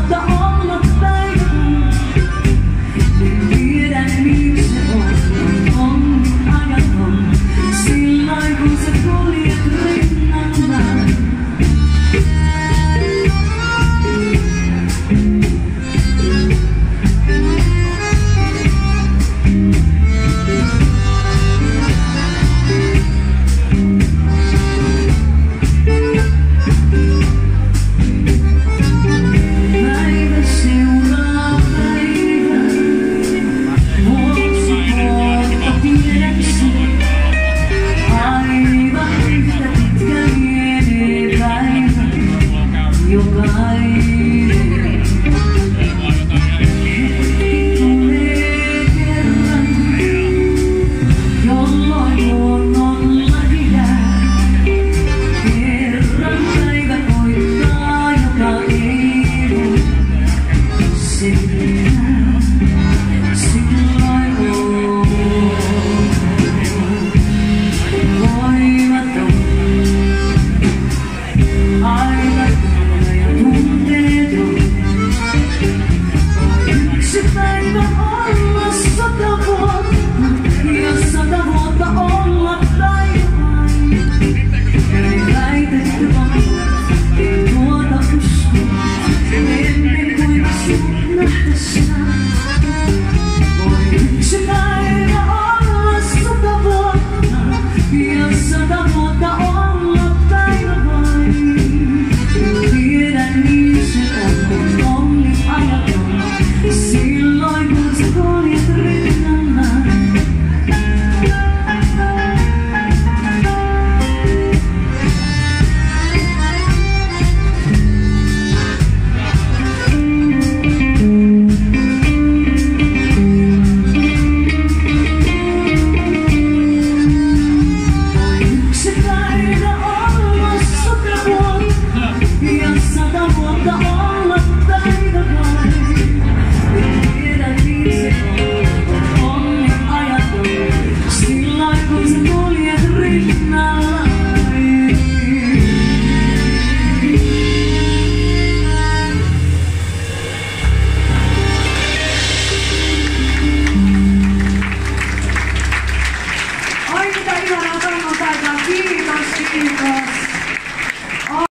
the see がもっと